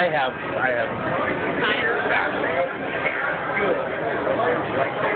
I have, I have. Good.